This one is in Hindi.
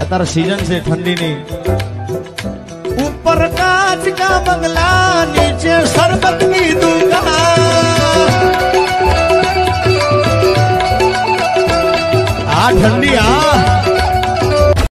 અત્યારે સીઝન છે ઠંડીની ऊपर कांच का बंगला, नीचे शरबत की दुकान। આ ઠંડી આ